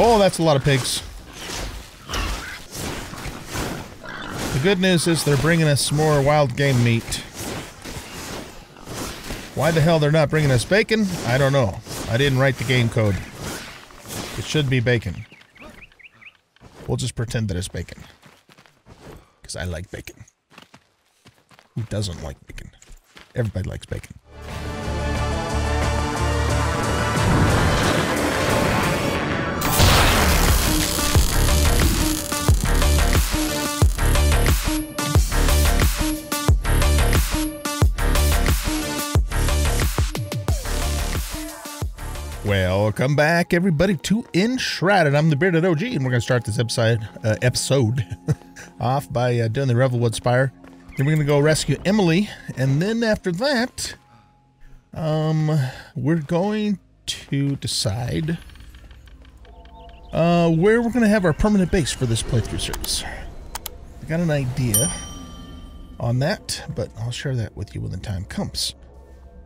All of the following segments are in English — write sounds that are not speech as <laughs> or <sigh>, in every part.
Oh, that's a lot of pigs. The good news is they're bringing us more wild game meat. Why the hell they're not bringing us bacon? I don't know. I didn't write the game code. It should be bacon. We'll just pretend that it's bacon. Because I like bacon. Who doesn't like bacon? Everybody likes bacon. Welcome back, everybody, to Enshrouded. I'm the Bearded OG, and we're going to start this episode uh, episode <laughs> off by uh, doing the Revelwood Spire. Then we're going to go rescue Emily, and then after that, um, we're going to decide uh, where we're going to have our permanent base for this playthrough series. I got an idea on that, but I'll share that with you when the time comes.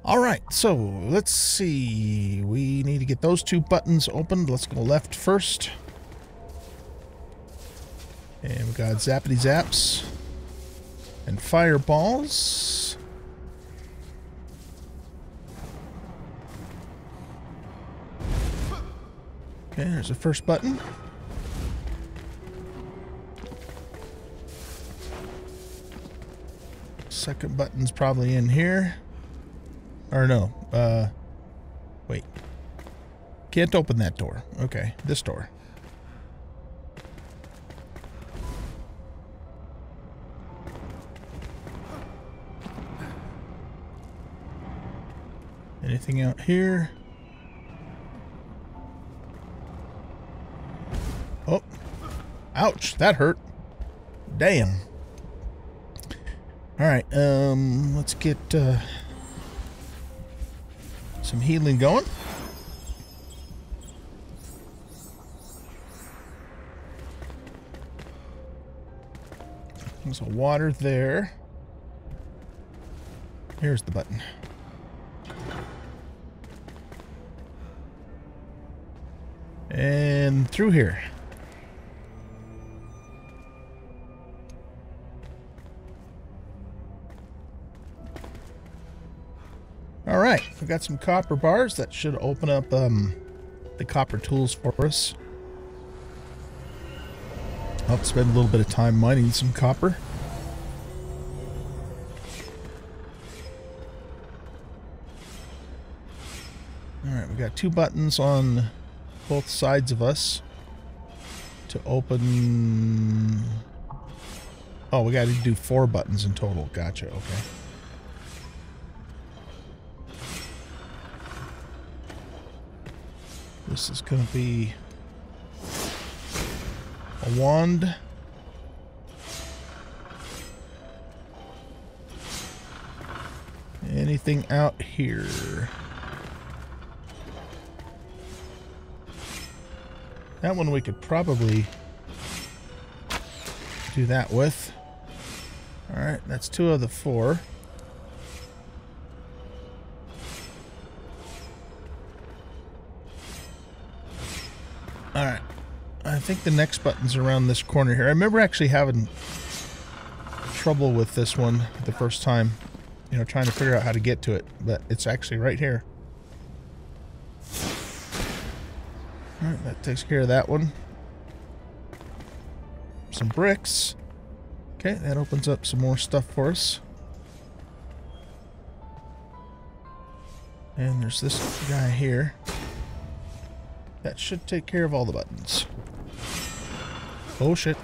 All right, so let's see. We need to get those two buttons opened. Let's go left first. And we got zappity zaps and fireballs. Okay, there's the first button. Second button's probably in here. Or no, uh, wait. Can't open that door. Okay, this door. Anything out here? Oh. Ouch, that hurt. Damn. All right, um, let's get, uh, some healing going. There's a water there. Here's the button. And through here. We've got some copper bars that should open up um, the copper tools for us. I'll spend a little bit of time mining some copper. All right, we got two buttons on both sides of us to open. Oh, we got to do four buttons in total. Gotcha. Okay. This is going to be a wand. Anything out here? That one we could probably do that with. Alright, that's two of the four. Think the next button's around this corner here. I remember actually having trouble with this one the first time. You know, trying to figure out how to get to it. But it's actually right here. Alright, that takes care of that one. Some bricks. Okay, that opens up some more stuff for us. And there's this guy here. That should take care of all the buttons. Oh shit.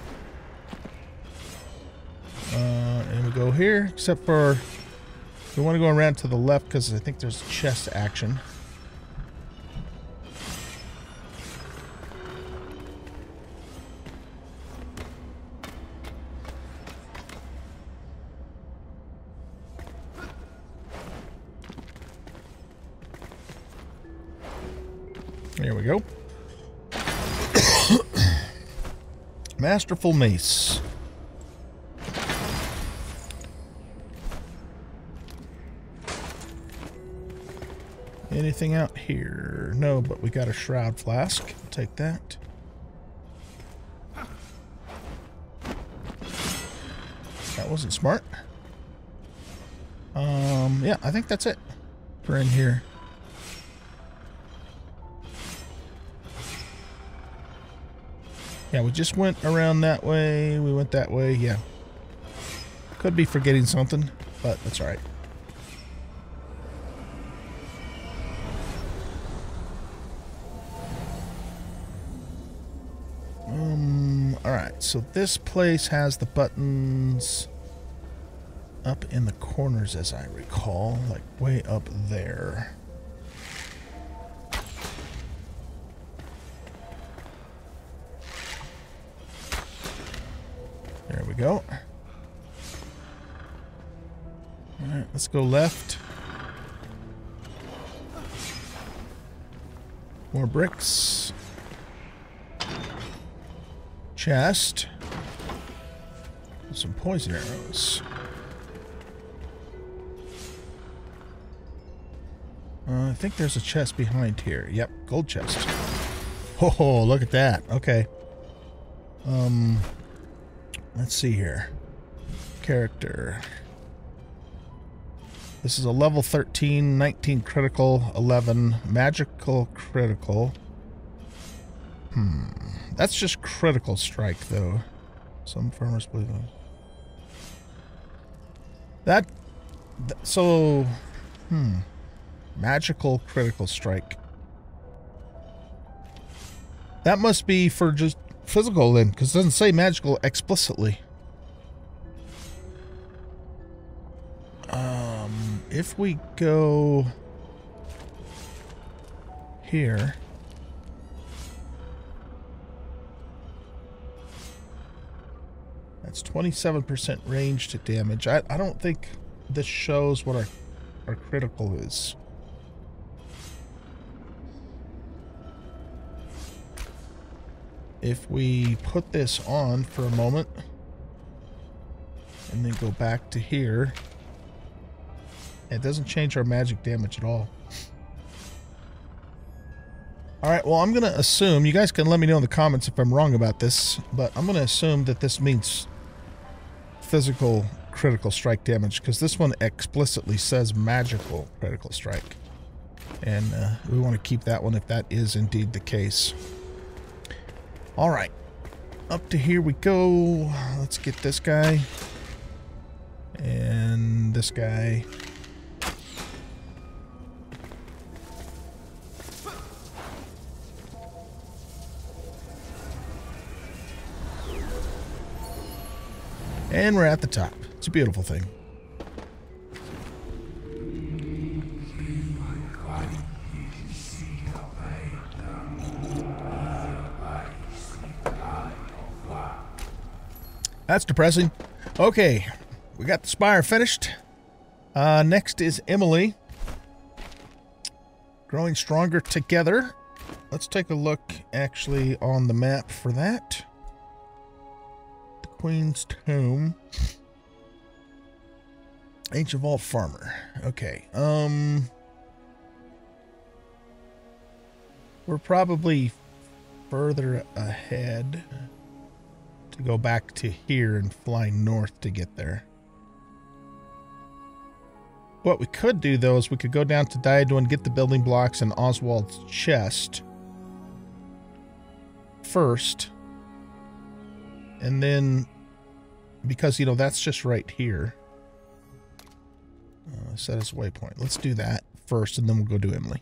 Uh, and we go here, except for we want to go around to the left because I think there's chest action. Masterful Mace. Anything out here? No, but we got a Shroud Flask. Take that. That wasn't smart. Um, yeah, I think that's it. We're in here. Yeah, we just went around that way. We went that way. Yeah. Could be forgetting something, but that's all right. Um, all right. So this place has the buttons up in the corners, as I recall, like way up there. Go. Alright, let's go left. More bricks. Chest. Some poison arrows. Uh, I think there's a chest behind here. Yep, gold chest. Oh, look at that. Okay. Um, let's see here. Character. This is a level 13, 19 critical, 11 magical critical. Hmm. That's just critical strike, though. Some farmers believe that. Th so, hmm. Magical critical strike. That must be for just physical then, because it doesn't say magical explicitly. Um, if we go here, that's 27% range to damage. I, I don't think this shows what our, our critical is. If we put this on for a moment and then go back to here, it doesn't change our magic damage at all. Alright, well, I'm going to assume, you guys can let me know in the comments if I'm wrong about this, but I'm going to assume that this means physical critical strike damage, because this one explicitly says magical critical strike. And uh, we want to keep that one if that is indeed the case. Alright, up to here we go. Let's get this guy. And this guy. And we're at the top. It's a beautiful thing. That's depressing. Okay, we got the spire finished. Uh, next is Emily. Growing stronger together. Let's take a look actually on the map for that. The Queen's Tomb. Ancient Vault Farmer. Okay. Um We're probably further ahead go back to here and fly north to get there. What we could do though is we could go down to Diado and get the building blocks and Oswald's chest first and then, because, you know, that's just right here. Uh, set as waypoint. Let's do that first, and then we'll go do Emily.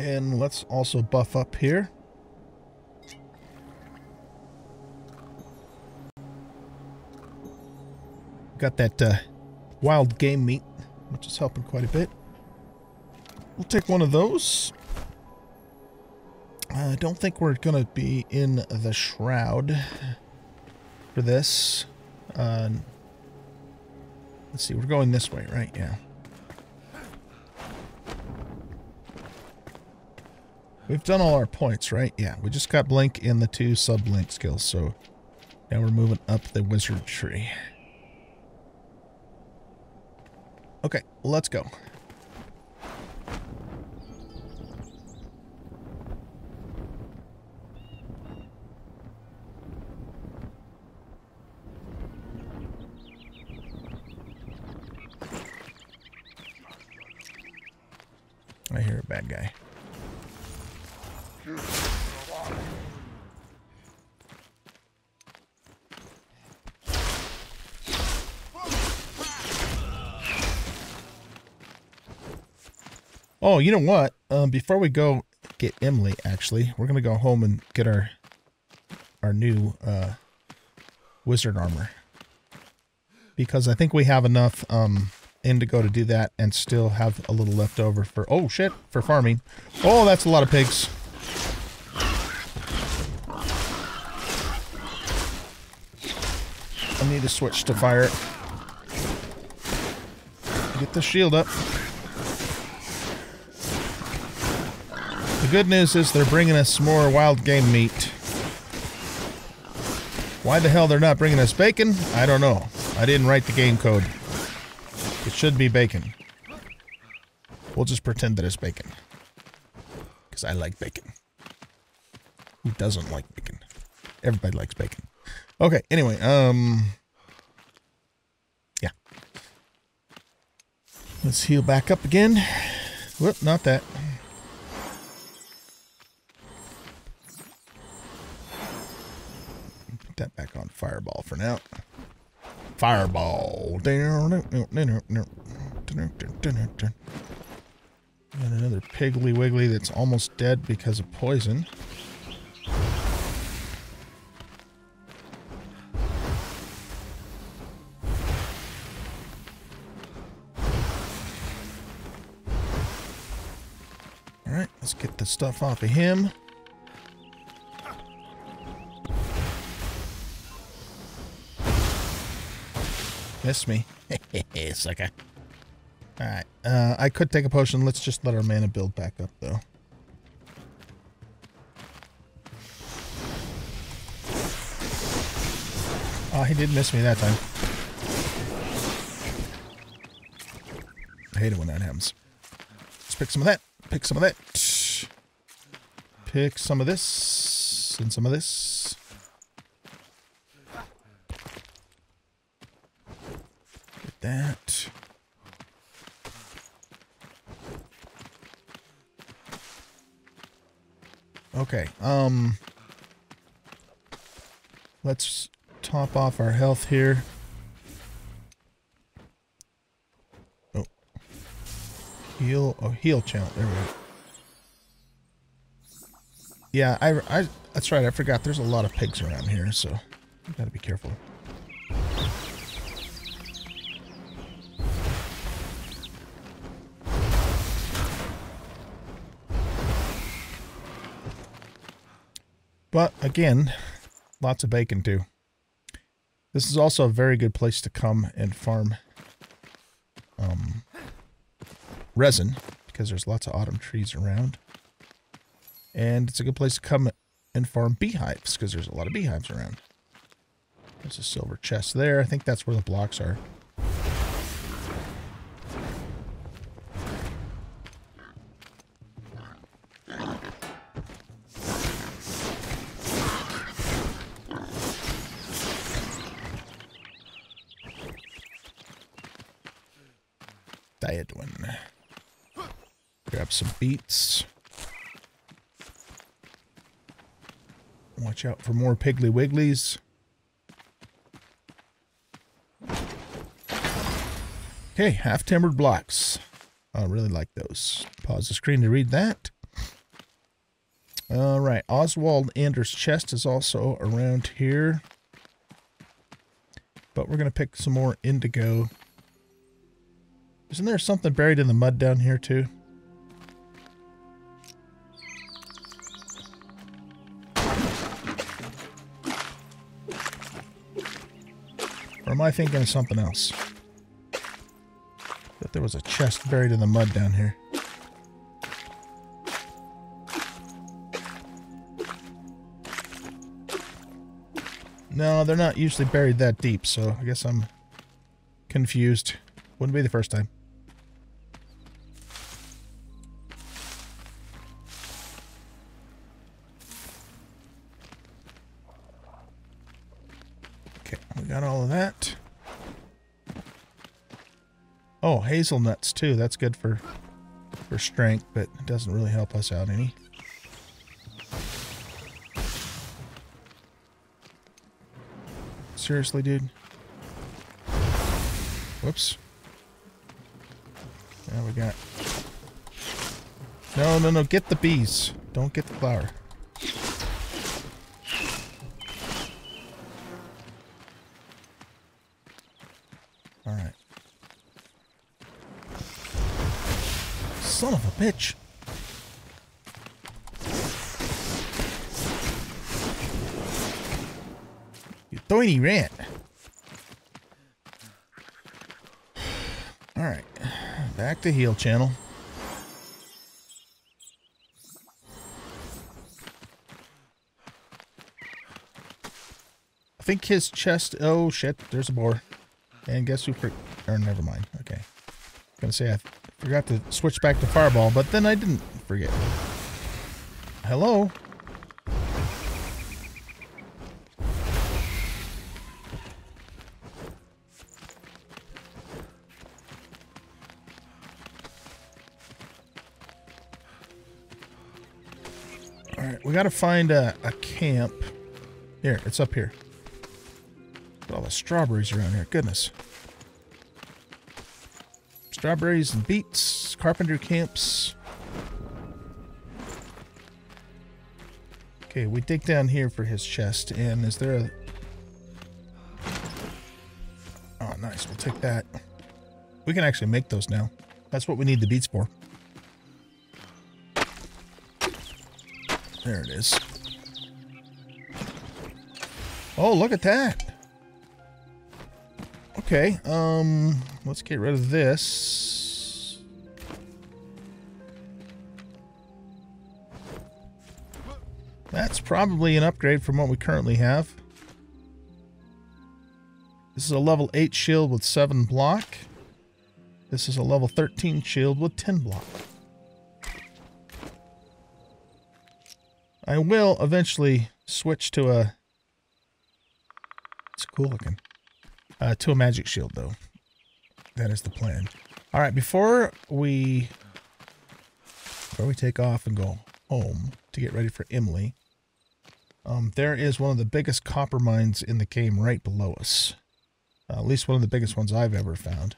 And let's also buff up here. Got that uh, wild game meat which is helping quite a bit. We'll take one of those. I don't think we're going to be in the shroud for this. Uh, let's see, we're going this way, right? Yeah. We've done all our points, right? Yeah, we just got Blink in the two sub-Blink skills, so now we're moving up the wizard tree. Okay, let's go. bad guy. Oh, you know what? Um, before we go get Emily, actually, we're gonna go home and get our our new uh, wizard armor because I think we have enough um, indigo to do that and still have a little left over for oh shit for farming. Oh, that's a lot of pigs. I need to switch to fire. Get the shield up. Good news is they're bringing us more wild game meat. Why the hell they're not bringing us bacon? I don't know. I didn't write the game code. It should be bacon. We'll just pretend that it's bacon. Because I like bacon. Who doesn't like bacon? Everybody likes bacon. Okay, anyway, um... Yeah. Let's heal back up again. Whoop, not that. Put that back on fireball for now. Fireball. And another Piggly Wiggly that's almost dead because of poison. Alright, let's get the stuff off of him. Miss me. <laughs> Sucker. Alright, uh, I could take a potion. Let's just let our mana build back up, though. Oh, he did miss me that time. I hate it when that happens. Let's pick some of that. Pick some of that. Pick some of this. And some of this. That. Okay, um... Let's top off our health here. Oh. Heal, oh, heal channel, there we go. Yeah, I, I, that's right, I forgot there's a lot of pigs around here, so gotta be careful. But again, lots of bacon too. This is also a very good place to come and farm um, resin because there's lots of autumn trees around. And it's a good place to come and farm beehives because there's a lot of beehives around. There's a silver chest there. I think that's where the blocks are. Watch out for more Piggly Wigglies. Okay, half-timbered blocks. I really like those. Pause the screen to read that. All right, Oswald Anders' chest is also around here. But we're going to pick some more indigo. Isn't there something buried in the mud down here too? Am I thinking of something else? That there was a chest buried in the mud down here. No, they're not usually buried that deep, so I guess I'm confused. Wouldn't be the first time. Got all of that. Oh, hazelnuts too. That's good for for strength, but it doesn't really help us out any. Seriously, dude? Whoops. Now we got... No, no, no, get the bees. Don't get the flower. Bitch. You tiny rat. Alright. Back to heal channel. I think his chest... Oh, shit. There's a boar. And guess who... Or never mind. Okay. I'm gonna say I forgot to switch back to fireball, but then I didn't forget. Hello? Alright, we gotta find a, a camp. Here, it's up here. Got all the strawberries around here. Goodness. Strawberries and beets, carpenter camps. Okay, we dig down here for his chest, and is there a... Oh, nice. We'll take that. We can actually make those now. That's what we need the beets for. There it is. Oh, look at that. Okay, um, let's get rid of this. That's probably an upgrade from what we currently have. This is a level 8 shield with 7 block. This is a level 13 shield with 10 block. I will eventually switch to a... It's cool looking. Uh, to a magic shield, though. That is the plan. All right, before we... Before we take off and go home to get ready for Emily, um, there is one of the biggest copper mines in the game right below us. Uh, at least one of the biggest ones I've ever found.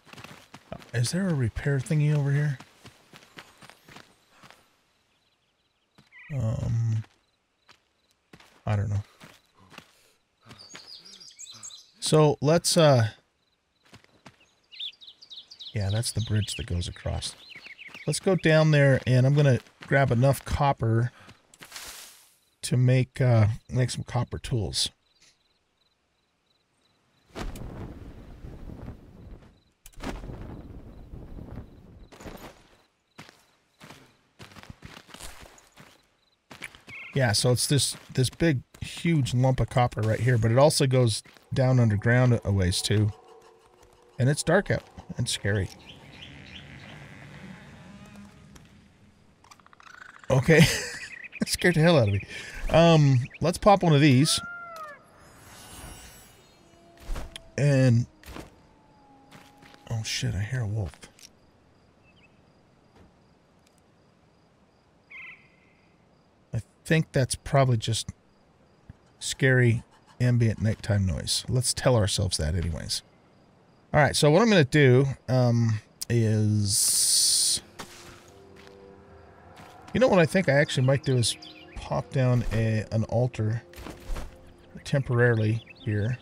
Uh, is there a repair thingy over here? Um, I don't know. So let's, uh, yeah, that's the bridge that goes across. Let's go down there and I'm going to grab enough copper to make, uh, make some copper tools. Yeah, so it's this this big, huge lump of copper right here, but it also goes down underground a ways too. And it's dark out and scary. Okay. <laughs> scared the hell out of me. Um, let's pop one of these. And... Oh shit, I hear a wolf. I think that's probably just scary ambient nighttime noise. Let's tell ourselves that anyways. All right, so what I'm going to do um, is... You know what I think I actually might do is pop down a, an altar temporarily here.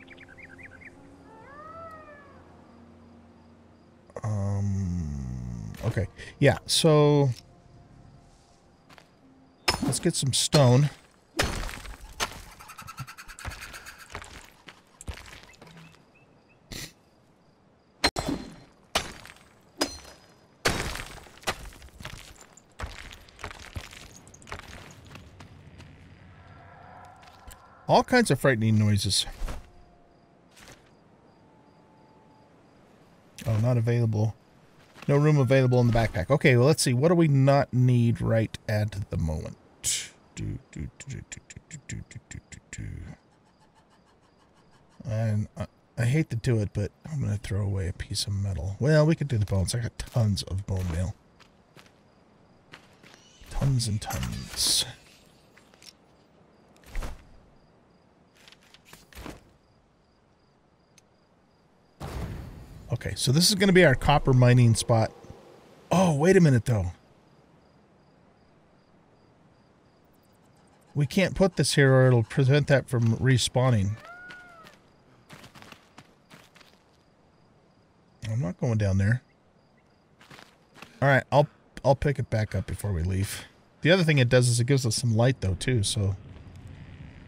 Um, okay, yeah, so Let's get some stone. All kinds of frightening noises. Oh, not available. No room available in the backpack. Okay, well, let's see. What do we not need right at the moment? And I, I hate to do it, but I'm going to throw away a piece of metal. Well, we could do the bones. I got tons of bone meal. Tons and tons. Okay, so this is going to be our copper mining spot. Oh, wait a minute, though. We can't put this here or it'll prevent that from respawning. I'm not going down there. All right, I'll I'll pick it back up before we leave. The other thing it does is it gives us some light though too, so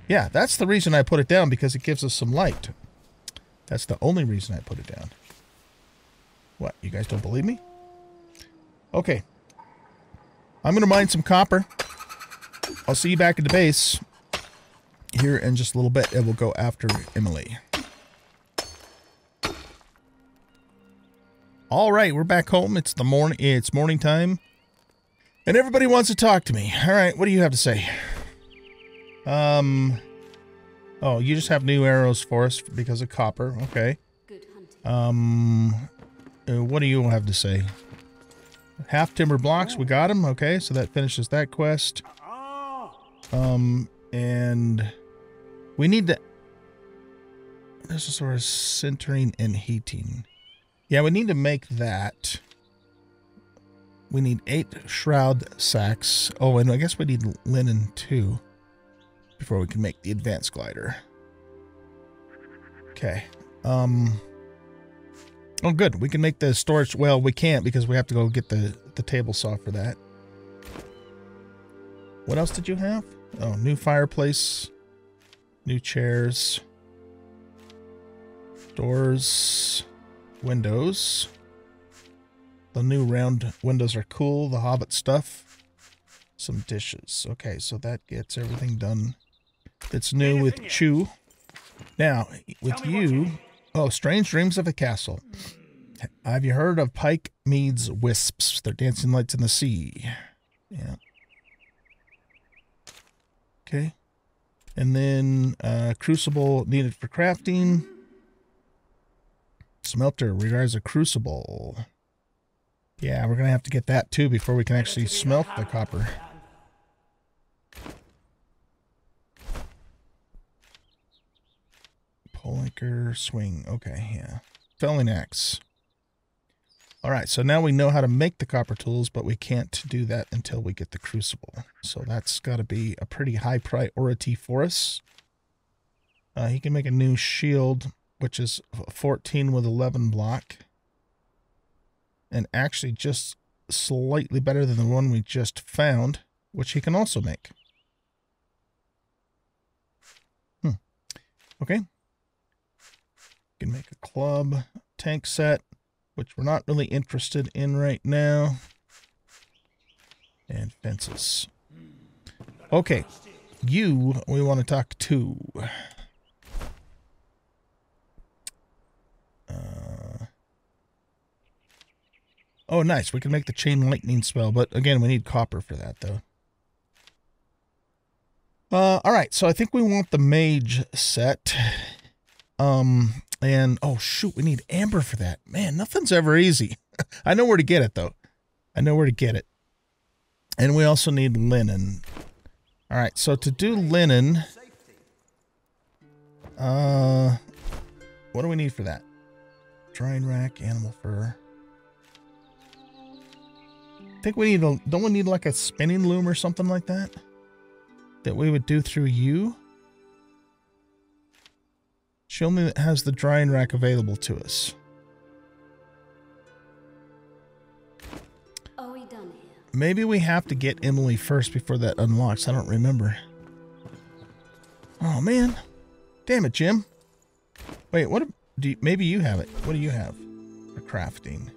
yeah, that's the reason I put it down because it gives us some light. That's the only reason I put it down. What, you guys don't believe me? Okay. I'm going to mine some copper. I'll see you back at the base here in just a little bit. And we'll go after Emily. All right, we're back home. It's the morning. It's morning time, and everybody wants to talk to me. All right, what do you have to say? Um. Oh, you just have new arrows for us because of copper. Okay. Um. Uh, what do you have to say? Half timber blocks. We got them. Okay, so that finishes that quest. Um, and we need to. This is sort of sintering and heating. Yeah, we need to make that. We need eight shroud sacks. Oh, and I guess we need linen too before we can make the advanced glider. Okay. Um. Oh, good. We can make the storage. Well, we can't because we have to go get the the table saw for that. What else did you have? Oh, new fireplace, new chairs, doors windows. The new round windows are cool. The Hobbit stuff. Some dishes. Okay, so that gets everything done. That's new with Chew. Now, with you... Oh, Strange Dreams of a Castle. Have you heard of Pike Mead's Wisps? They're dancing lights in the sea. Yeah. Okay. And then uh, Crucible needed for crafting. Smelter requires a crucible. Yeah, we're going to have to get that too before we can actually smelt the copper. Polinker swing. Okay, yeah. Felling axe. All right, so now we know how to make the copper tools, but we can't do that until we get the crucible. So that's got to be a pretty high priority for us. Uh, he can make a new shield which is 14 with 11 block. And actually just slightly better than the one we just found, which he can also make. Hmm. Okay. Can make a club tank set, which we're not really interested in right now. And fences. Okay. You, we want to talk to. Uh, oh, nice. We can make the chain lightning spell, but again, we need copper for that, though. Uh, all right, so I think we want the mage set. Um, and oh shoot, we need amber for that. Man, nothing's ever easy. <laughs> I know where to get it though. I know where to get it. And we also need linen. All right, so to do linen, uh, what do we need for that? Drying rack, animal fur. I think we need a, don't we need like a spinning loom or something like that? That we would do through you? Show me that has the drying rack available to us. We done here? Maybe we have to get Emily first before that unlocks. I don't remember. Oh, man. Damn it, Jim. Wait, what? Do you, maybe you have it. What do you have for crafting?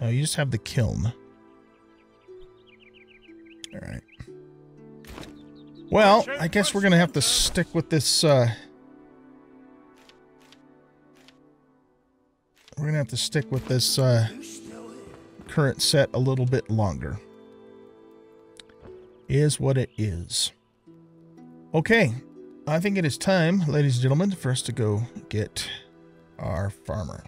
Oh, you just have the kiln. All right. Well, I guess we're going to have to stick with this, uh... We're going to have to stick with this, uh... current set a little bit longer. Is what it is. Okay. I think it is time, ladies and gentlemen, for us to go get our farmer.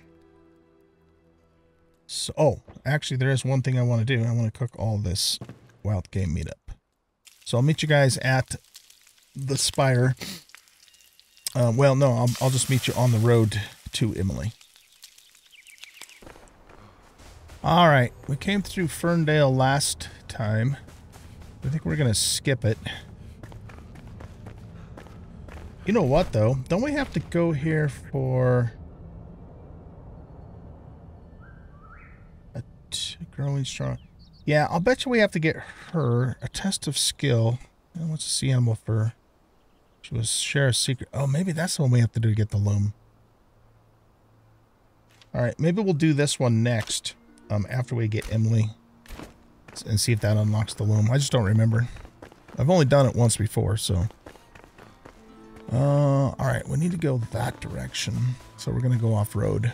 So, oh, actually, there is one thing I want to do. I want to cook all this Wild Game Meat up. So I'll meet you guys at the Spire. Uh, well, no, I'll, I'll just meet you on the road to Emily. All right, we came through Ferndale last time. I think we're to skip it. You know what, though? Don't we have to go here for... A growing strong... Yeah, I'll bet you we have to get her a test of skill. And what's the sea animal fur? She was share a secret. Oh, maybe that's the one we have to do to get the loom. All right, maybe we'll do this one next um, after we get Emily and see if that unlocks the loom. I just don't remember. I've only done it once before, so... Uh, all right, we need to go that direction. So we're going to go off-road.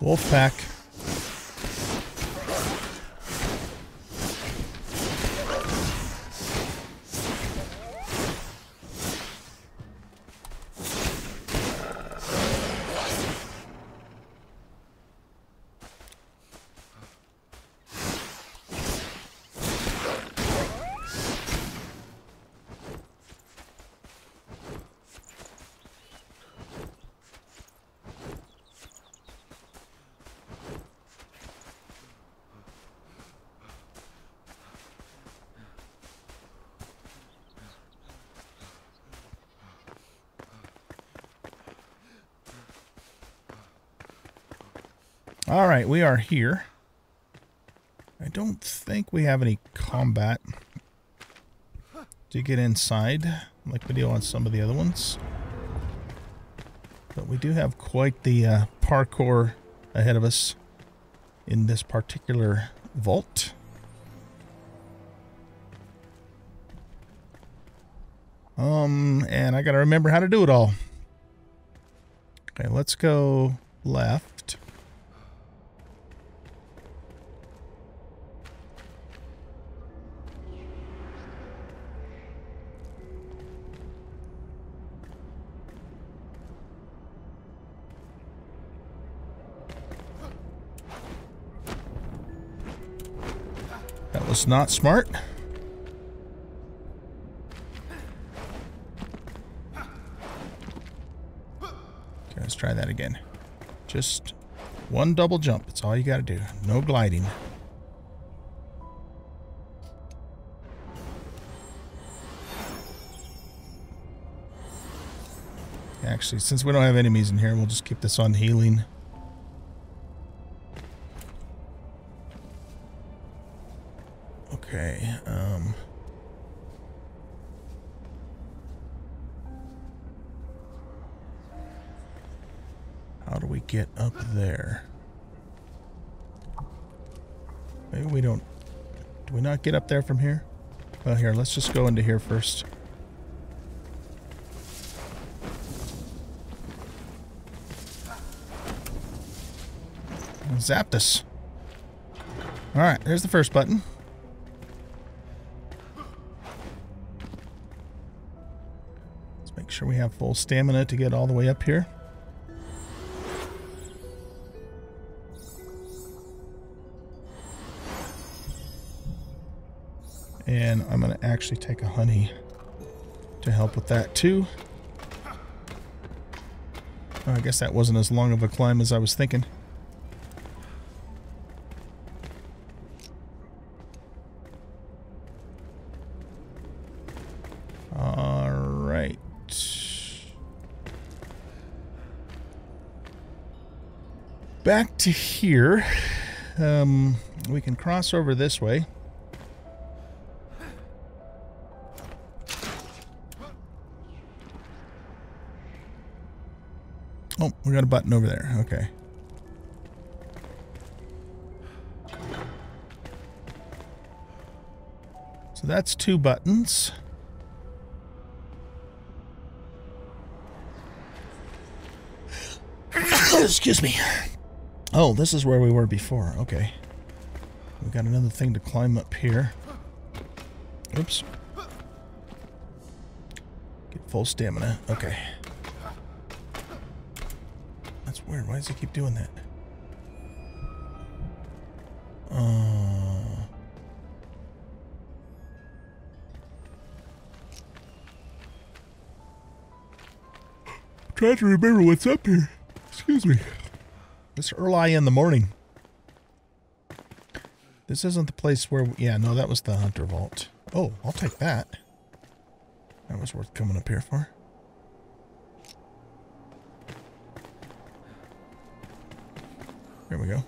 Wolfpack. All right, we are here. I don't think we have any combat to get inside like we do on some of the other ones. But we do have quite the uh, parkour ahead of us in this particular vault. Um, and I got to remember how to do it all. Okay, let's go left. Was not smart. Okay, let's try that again. Just one double jump. That's all you got to do. No gliding. Actually, since we don't have enemies in here, we'll just keep this on healing. Okay, um... How do we get up there? Maybe we don't... Do we not get up there from here? Well, here, let's just go into here first. Zapped us. Alright, there's the first button. Sure we have full stamina to get all the way up here. And I'm going to actually take a honey to help with that too. Oh, I guess that wasn't as long of a climb as I was thinking. Back to here. Um, we can cross over this way. Oh, we got a button over there. Okay. So that's two buttons. <coughs> Excuse me. Oh, this is where we were before. Okay. We got another thing to climb up here. Oops. Get full stamina. Okay. That's weird. Why does he keep doing that? Uh... Trying to remember what's up here. Excuse me. It's early in the morning. This isn't the place where... We, Yeah, no, that was the Hunter Vault. Oh, I'll take that. That was worth coming up here for. There we go.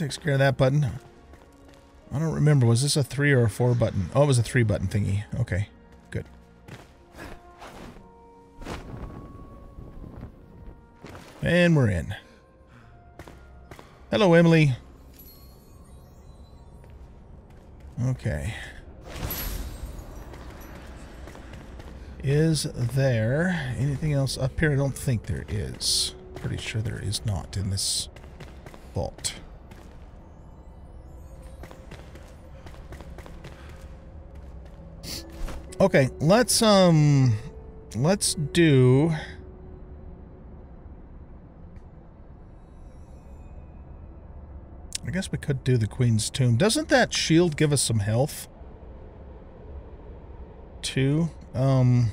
Takes care of that button. I don't remember. Was this a three or a four button? Oh, it was a three button thingy. Okay, good. And we're in. Hello, Emily. Okay. Is there anything else up here? I don't think there is. Pretty sure there is not in this vault. Okay, let's um let's do I guess we could do the Queen's Tomb. Doesn't that shield give us some health? Two. Um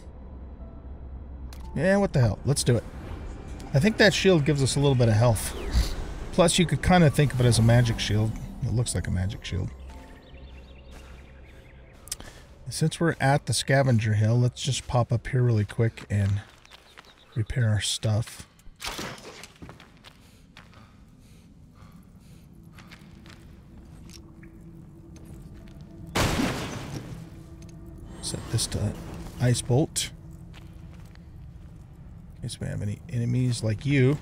Yeah, what the hell? Let's do it. I think that shield gives us a little bit of health. Plus you could kind of think of it as a magic shield. It looks like a magic shield. Since we're at the scavenger hill, let's just pop up here really quick and repair our stuff. Set this to ice bolt. In case we have any enemies like you.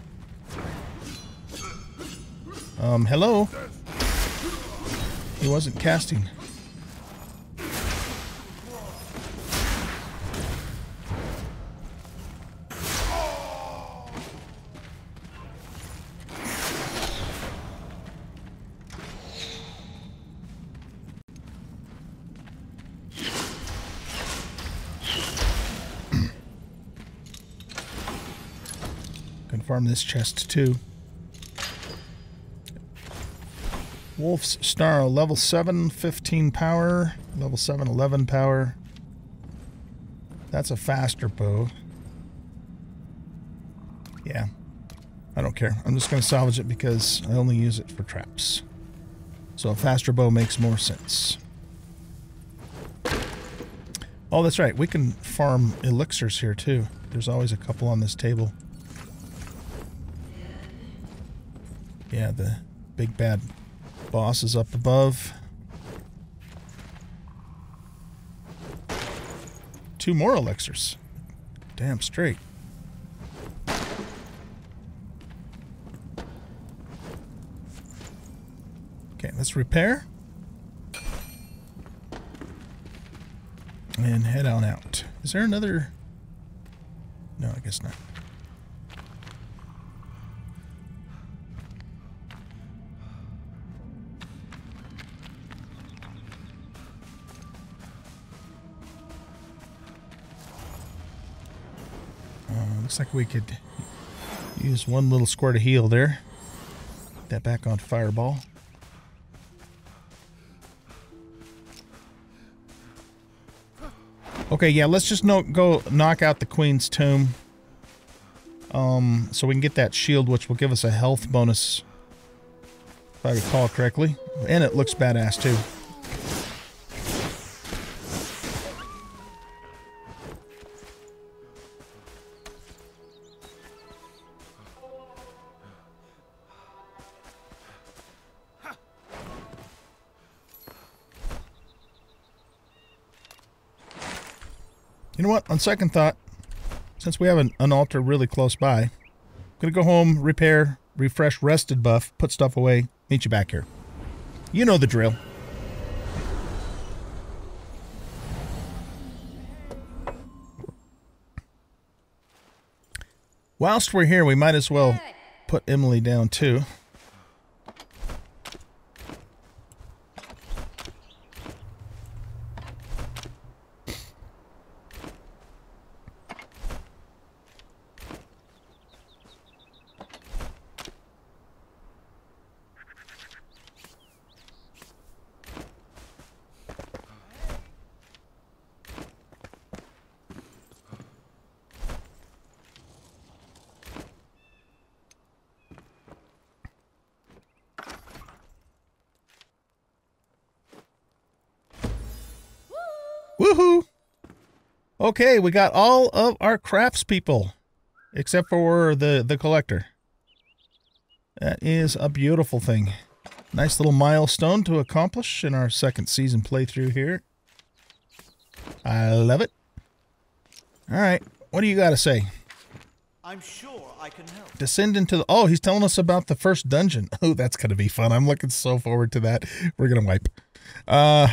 Um, hello? He wasn't casting. Farm this chest too. Wolf's Snarl, level 7, 15 power, level 7, 11 power. That's a faster bow. Yeah, I don't care. I'm just going to salvage it because I only use it for traps. So a faster bow makes more sense. Oh, that's right. We can farm elixirs here too. There's always a couple on this table. Yeah, the big bad boss is up above. Two more elixirs. Damn straight. Okay, let's repair. And head on out. Is there another... No, I guess not. Looks like we could use one little squirt of heal there. Get that back on fireball. Okay, yeah, let's just no go knock out the Queen's Tomb. Um, so we can get that shield, which will give us a health bonus, if I recall correctly. And it looks badass, too. on second thought, since we have an, an altar really close by, I'm going to go home, repair, refresh, rested buff, put stuff away, meet you back here. You know the drill. Whilst we're here, we might as well put Emily down too. Okay, we got all of our craftspeople, except for the, the collector. That is a beautiful thing. Nice little milestone to accomplish in our second season playthrough here. I love it. All right, what do you got to say? I'm sure I can help. Descend into the... Oh, he's telling us about the first dungeon. <laughs> Oh, that's going to be fun. I'm looking so forward to that. We're going to wipe. Uh...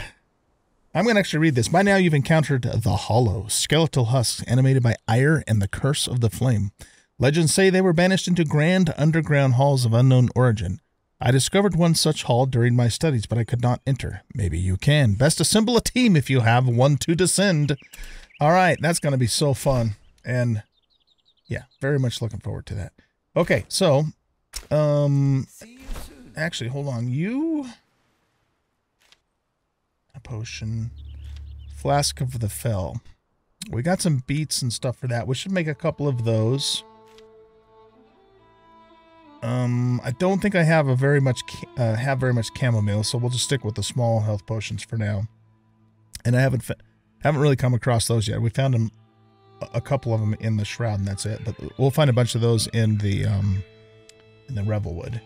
I'm going to actually read this. By now, you've encountered the Hollow, skeletal husks animated by ire and the curse of the flame. Legends say they were banished into grand underground halls of unknown origin. I discovered one such hall during my studies, but I could not enter. Maybe you can. Best assemble a team if you have one to descend. All right, that's going to be so fun. And yeah, very much looking forward to that. Okay, so, um, actually, hold on. You potion. Flask of the Fell. We got some beets and stuff for that. We should make a couple of those. Um, I don't think I have a very much uh, have very much chamomile, so we'll just stick with the small health potions for now. And I haven't haven't really come across those yet. We found them a couple of them in the shroud, and that's it. But we'll find a bunch of those in the um, in the Revelwood.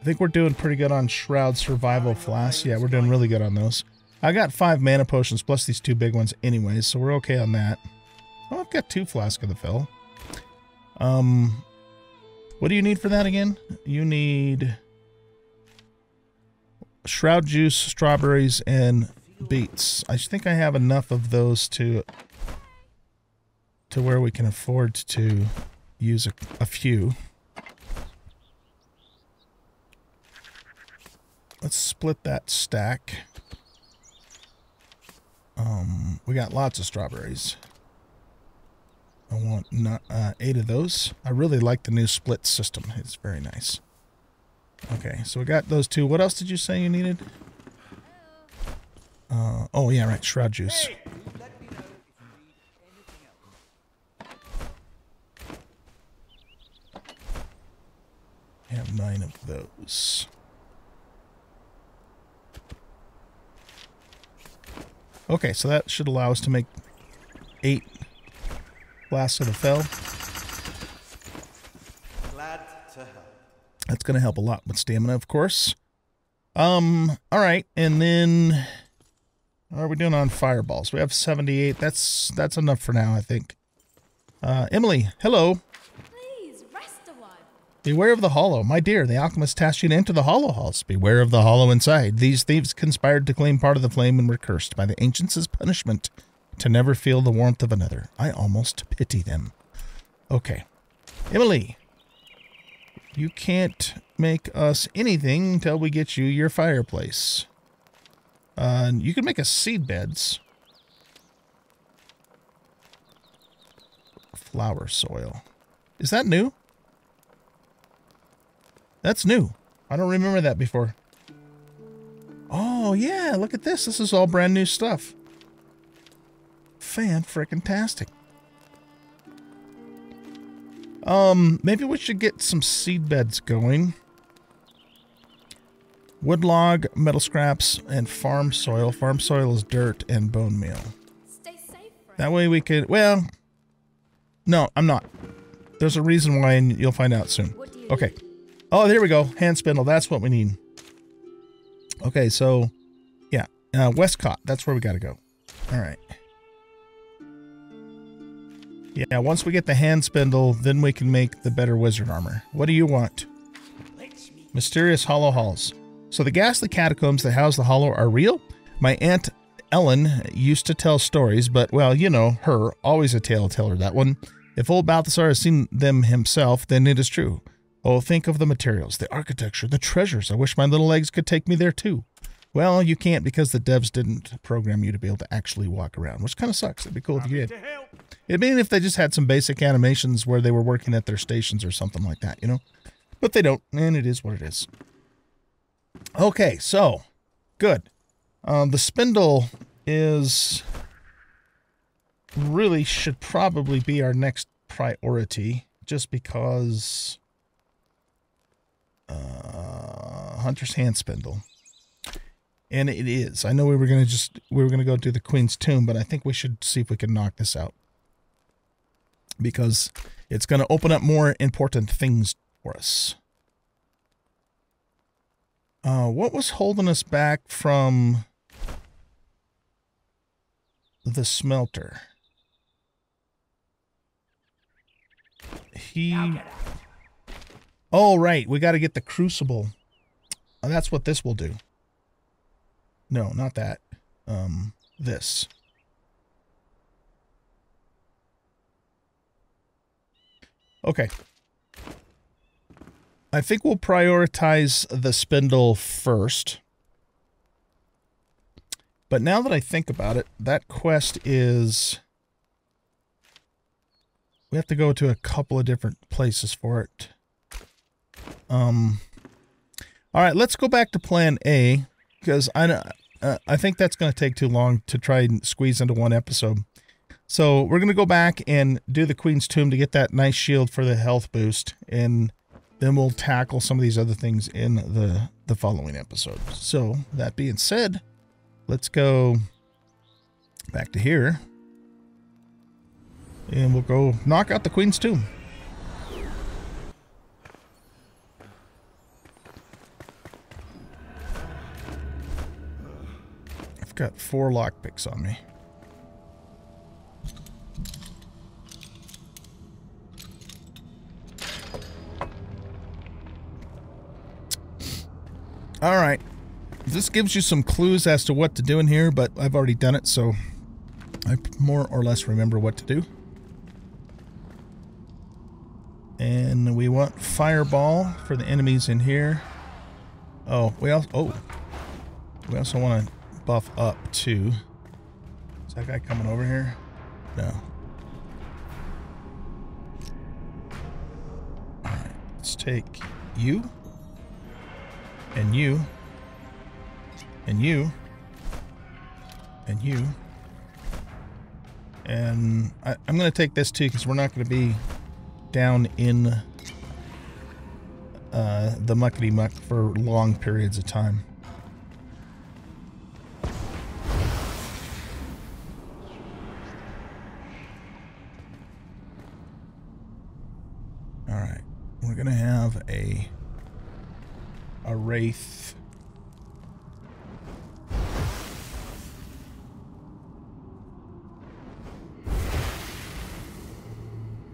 I think we're doing pretty good on Shroud Survival Flasks. Yeah, we're doing really good on those. I got five mana potions plus these two big ones anyways, so we're okay on that. Oh, I've got two Flask of the Fell. Um, what do you need for that again? You need Shroud Juice, Strawberries, and Beets. I think I have enough of those to to where we can afford to use a, a few. Let's split that stack. Um, we got lots of strawberries. I want not, uh, eight of those. I really like the new split system. It's very nice. Okay, so we got those two. What else did you say you needed? Uh, oh, yeah, right. Shroud juice. have nine of those. Okay, so that should allow us to make eight flasks of the Fell. Glad to help. That's going to help a lot with stamina, of course. Um, all right, and then are we doing on fireballs? We have 78. That's that's enough for now, I think. Uh, Emily, hello. Beware of the hollow. My dear, the alchemist tasked you to enter the hollow halls. Beware of the hollow inside. These thieves conspired to claim part of the flame and were cursed by the ancients as punishment to never feel the warmth of another. I almost pity them. Okay. Emily, you can't make us anything until we get you your fireplace. Uh, you can make us seed beds. Flower soil. Is that new? That's new. I don't remember that before. Oh, yeah, look at this. This is all brand new stuff. Fan freaking tastic. Um, maybe we should get some seed beds going. Wood log, metal scraps, and farm soil. Farm soil is dirt and bone meal. Safe, That way we could, well, no, I'm not. There's a reason why, and you'll find out soon. Okay. Oh, there we go. Hand spindle. That's what we need. Okay, so yeah, uh, Westcott. That's where we got to go. All right. Yeah, once we get the hand spindle, then we can make the better wizard armor. What do you want? Mysterious hollow halls. So the ghastly catacombs that house the hollow are real? My aunt Ellen used to tell stories, but well, you know, her, always a tale teller, that one. If old Balthazar has seen them himself, then it is true. Oh, think of the materials, the architecture, the treasures. I wish my little legs could take me there too. Well, you can't because the devs didn't program you to be able to actually walk around, which kind of sucks. It'd be cool if you did. It'd mean if they just had some basic animations where they were working at their stations or something like that, you know? But they don't, and it is what it is. Okay, so, good. Um, the spindle is really should probably be our next priority just because uh, Hunter's hand spindle and it is. I know we were gonna just we were gonna go do the Queen's Tomb, but I think we should see if we can knock this out because it's gonna open up more important things for us. Uh, what was holding us back from the smelter? He. Oh, right. We got to get the crucible. Oh, that's what this will do. No, not that. Um, this. Okay. I think we'll prioritize the spindle first. But now that I think about it, that quest is... We have to go to a couple of different places for it. Um... Alright, let's go back to plan A, because I, uh, I think that's going to take too long to try and squeeze into one episode. So we're going to go back and do the Queen's Tomb to get that nice shield for the health boost. And then we'll tackle some of these other things in the, the following episode. So that being said, let's go back to here. And we'll go knock out the Queen's Tomb. Got four lockpicks on me. All right. This gives you some clues as to what to do in here, but I've already done it, so I more or less remember what to do. And we want fireball for the enemies in here. Oh, we also oh, we also want to buff up too. Is that guy coming over here? No. Alright, let's take you. And you. And you. And you. And I, am going to take this too because we're not going to be down in uh, the muckety muck for long periods of time. Going to have a a wraith.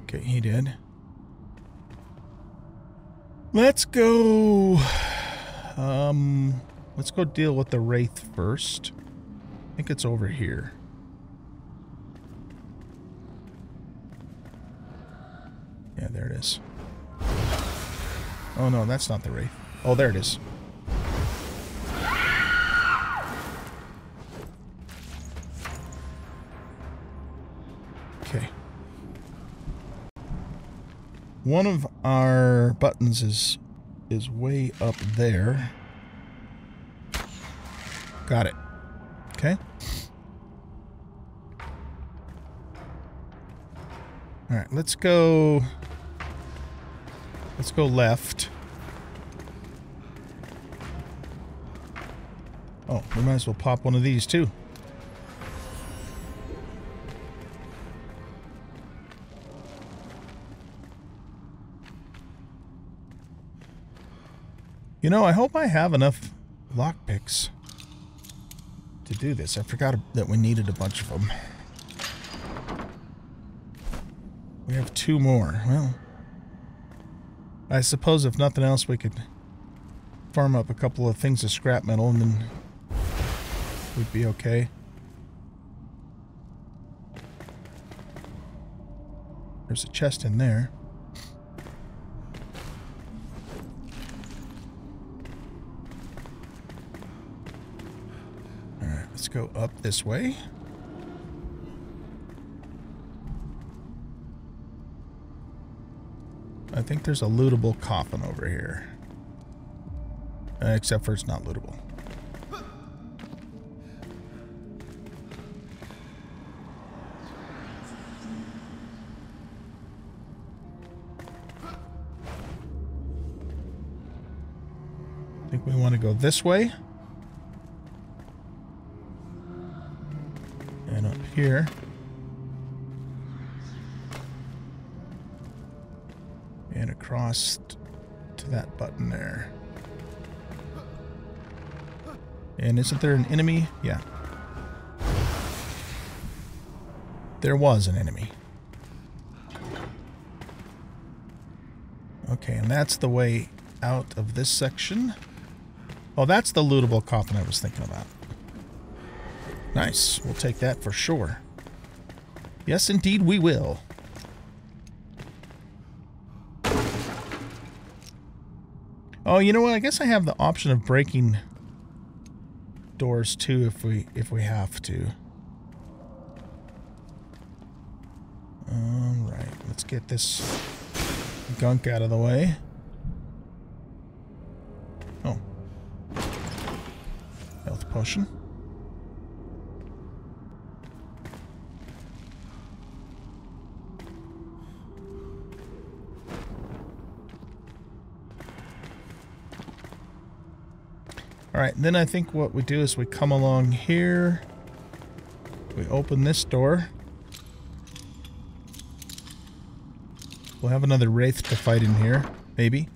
Okay, he did. Let's go. Um, let's go deal with the wraith first. I think it's over here. Yeah, there it is. Oh no, that's not the Wraith. Oh, there it is. Okay. One of our buttons is is way up there. Got it. Okay. All right, let's go Let's go left. Oh, we might as well pop one of these too. You know, I hope I have enough lockpicks to do this. I forgot that we needed a bunch of them. We have two more. Well, I suppose if nothing else we could farm up a couple of things of scrap metal and then we'd be okay. There's a chest in there. Alright, let's go up this way. Think there's a lootable coffin over here. Uh, except for it's not lootable. I think we want to go this way. And up here. To that button there. And isn't there an enemy? Yeah. There was an enemy. Okay, and that's the way out of this section. Oh, that's the lootable coffin I was thinking about. Nice. We'll take that for sure. Yes, indeed, we will. Oh, you know what? I guess I have the option of breaking doors too if we if we have to. All right, let's get this gunk out of the way. Oh. Health potion. All right, then I think what we do is we come along here. We open this door. We'll have another Wraith to fight in here, maybe.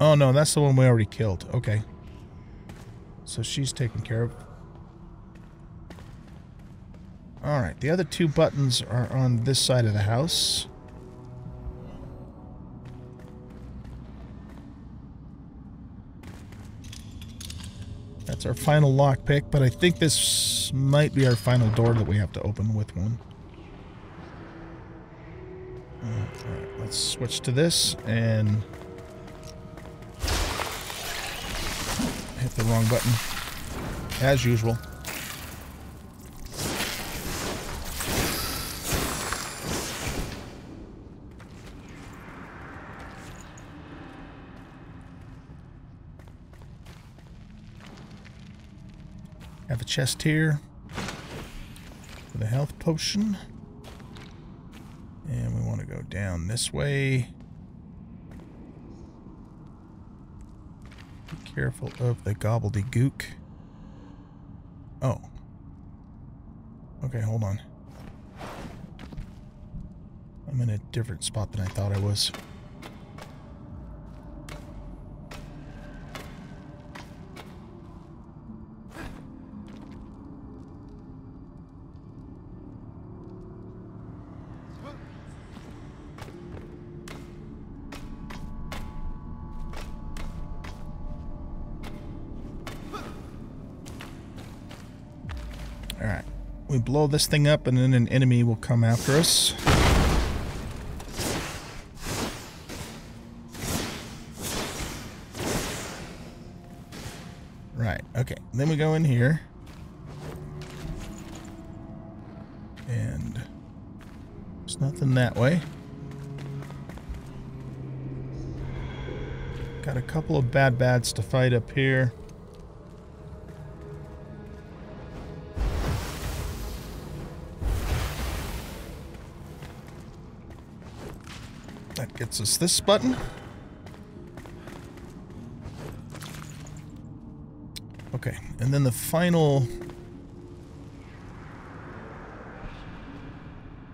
Oh no, that's the one we already killed. Okay. So she's taken care of. Alright, the other two buttons are on this side of the house. That's our final lockpick, but I think this might be our final door that we have to open with one. Uh, Alright, let's switch to this and hit the wrong button. As usual. Chest here for the health potion. And we want to go down this way. Be careful of the gobbledygook. Oh. Okay, hold on. I'm in a different spot than I thought I was. Blow this thing up and then an enemy will come after us. Right, okay. Then we go in here. And there's nothing that way. Got a couple of bad bads to fight up here. Gets us this button. Okay, and then the final...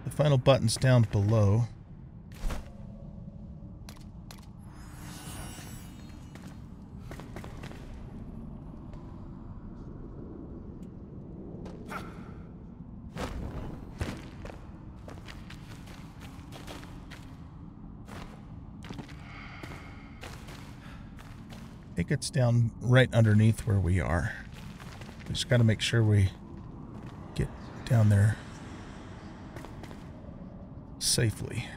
The final button's down below. I think it's down right underneath where we are. We just got to make sure we get down there safely.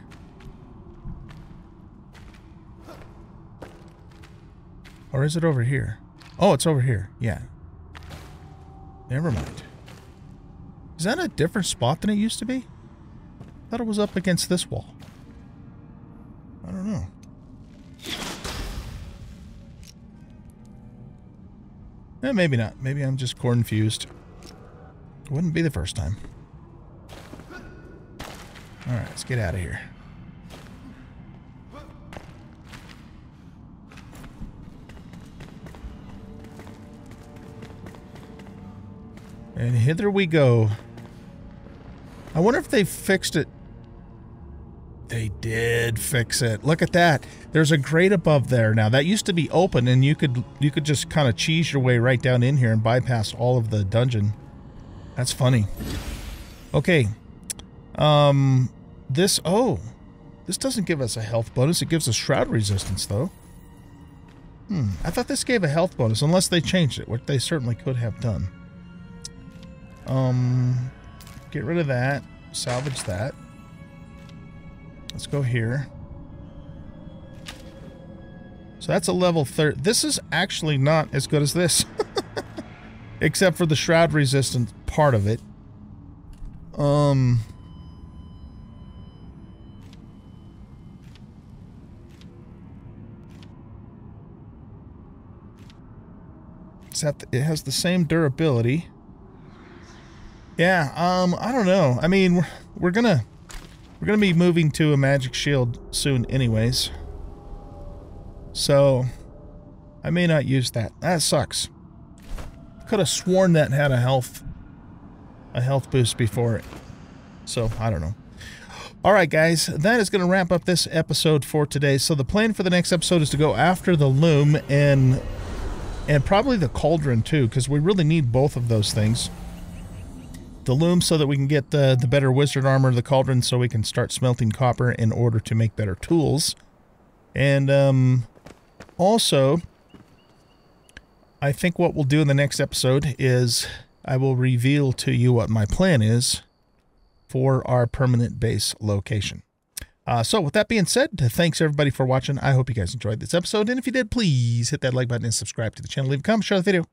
Or is it over here? Oh, it's over here. Yeah. Never mind. Is that a different spot than it used to be? I thought it was up against this wall. I don't know. Eh, maybe not. Maybe I'm just confused. Wouldn't be the first time. Alright, let's get out of here. And hither we go. I wonder if they fixed it. They did fix it. Look at that. There's a grate above there now. That used to be open and you could you could just kind of cheese your way right down in here and bypass all of the dungeon. That's funny. Okay. Um this oh. This doesn't give us a health bonus. It gives us shroud resistance though. Hmm. I thought this gave a health bonus unless they changed it, which they certainly could have done. Um get rid of that. Salvage that. Let's go here. So that's a level 30. This is actually not as good as this. <laughs> Except for the shroud resistance part of it. Um... Except it has the same durability. Yeah, um, I don't know. I mean, we're, we're gonna we're going to be moving to a magic shield soon anyways. So, I may not use that. That sucks. Could have sworn that had a health a health boost before it. So, I don't know. All right, guys, that is going to wrap up this episode for today. So the plan for the next episode is to go after the loom and and probably the cauldron too, because we really need both of those things the loom so that we can get the, the better wizard armor, the cauldron, so we can start smelting copper in order to make better tools. And um, also, I think what we'll do in the next episode is I will reveal to you what my plan is for our permanent base location. Uh, so with that being said, thanks everybody for watching. I hope you guys enjoyed this episode. And if you did, please hit that like button and subscribe to the channel. Leave a comment, share the video.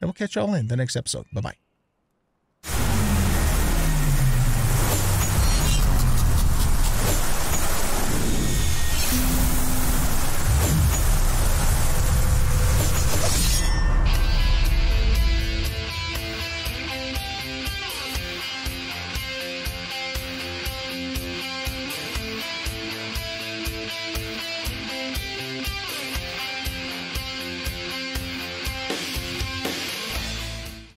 And we'll catch y'all in the next episode. Bye-bye.